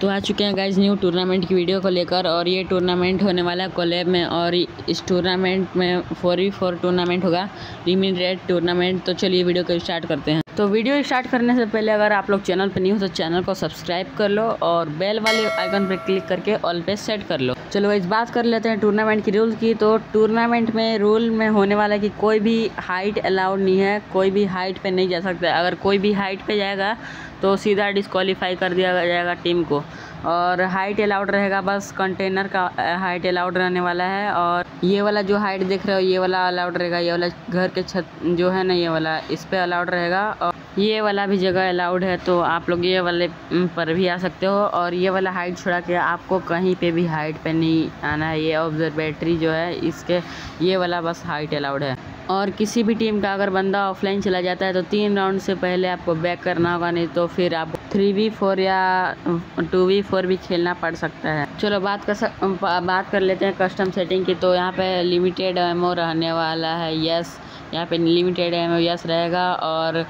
तो आ चुके हैं गाइज़ न्यू टूर्नामेंट की वीडियो को लेकर और ये टूर्नामेंट होने वाला है कोलेब में और इस टूर्नामेंट में फोर वी फोर टूर्नामेंट होगा। लिमिटेड टूर्नामेंट तो चलिए वीडियो को स्टार्ट करते हैं। तो वीडियो स्टार्ट करने से पहले अगर आप लोग चैनल पर नहीं हो तो चैनल को सब्सक्राइब कर लो और बेल वाले आइकन पर क्लिक करके ऑल पे सेट कर लो। चलो इस बात कर लेते हैं टूर्नामेंट की रूल की। तो टूर्नामेंट में रूल में होने वाला कि कोई भी हाइट अलाउड नहीं है, कोई भी हाइट पे नहीं जा सकता। अगर कोई भी हाइट पे जाएगा तो सीधा डिस्कवालीफाई कर दिया जाएगा टीम को। और हाइट अलाउड रहेगा, बस कंटेनर का हाइट अलाउड रहने वाला है। और ये वाला जो हाइट देख रहे हो, ये वाला अलाउड रहेगा। ये वाला घर के छत जो है ना, ये वाला, इस पर अलाउड रहेगा। और ये वाला भी जगह अलाउड है तो आप लोग ये वाले पर भी आ सकते हो। और ये वाला हाइट छोड़ा के आपको कहीं पे भी हाइट पे नहीं आना है। ये ऑब्जर्वेटरी जो है इसके ये वाला बस हाइट अलाउड है। और किसी भी टीम का अगर बंदा ऑफलाइन चला जाता है तो तीन राउंड से पहले आपको बैक करना होगा नहीं तो फिर आप थ्री वी फोर या टू वी फोर भी खेलना पड़ सकता है। चलो बात कर सक, बात कर लेते हैं कस्टम सेटिंग की। तो यहाँ पे लिमिटेड एमओ रहने वाला है यस यहाँ पे लिमिटेड एमओ यस रहेगा। और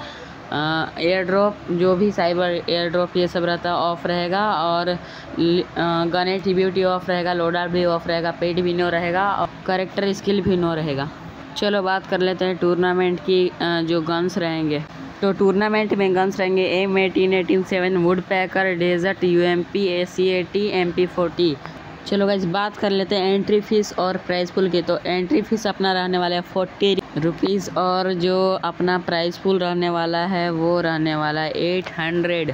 एयर ड्रॉप जो भी साइबर एयर ड्रॉप ये सब रहता है ऑफ़ रहेगा और गन एट्रीब्यूटी ऑफ़ रहेगा लोडर भी ऑफ़ रहेगा पेड भी नो रहेगा और करेक्टर स्किल भी नो रहेगा। चलो बात कर लेते हैं टूर्नामेंट की जो गन्स रहेंगे। तो टूर्नामेंट में गन्स रहेंगे M eighteen eighteen seven woodpecker desert U M P A C A T M P forty चलो गाइज़ बात कर लेते हैं एंट्री फ़ीस और प्राइस पुल की। तो एंट्री फ़ीस अपना रहने वाला है फोर्टी रुपीज़ और जो अपना प्राइस पुल रहने वाला है, वो रहने वाला है एट हंड्रेड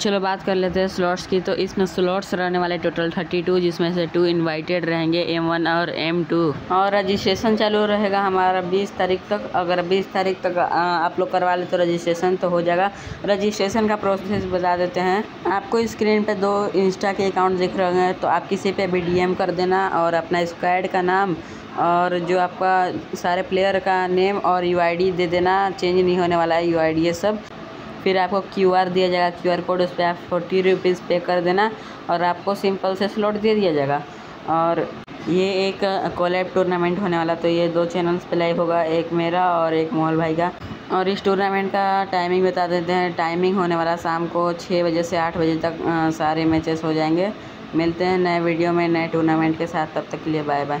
चलो बात कर लेते हैं स्लॉट्स की। तो इसमें स्लॉट्स रहने वाले टोटल थर्टी टू जिसमें से टू इनवाइटेड रहेंगे एम वन और एम टू और रजिस्ट्रेशन चालू रहेगा हमारा बीस तारीख तक। अगर बीस तारीख तक आप लोग करवा ले तो रजिस्ट्रेशन तो हो जाएगा। रजिस्ट्रेशन का प्रोसेस बता देते हैं। आपको स्क्रीन पे दो इंस्टा के अकाउंट दिख रहे हैं तो आप किसी पर भी डीएम कर देना और अपना स्क्वाड का नाम और जो आपका सारे प्लेयर का नेम और यूआईडी दे देना। चेंज नहीं होने वाला है यूआईडी ये सब। फिर आपको क्यू आर दिया जाएगा क्यू आर कोड उस पर आप फोर्टी रुपीज़ पे कर देना और आपको सिंपल से स्लॉट दे दिया जाएगा। और ये एक कोलैब टूर्नामेंट होने वाला तो ये दो चैनल्स पे लाइव होगा, एक मेरा और एक मोहल भाई का। और इस टूर्नामेंट का टाइमिंग बता देते हैं, टाइमिंग होने वाला शाम को छः बजे से आठ बजे तक सारे मैचेस हो जाएँगे। मिलते हैं नए वीडियो में, नए टूर्नामेंट के साथ, तब तक के लिए बाय बाय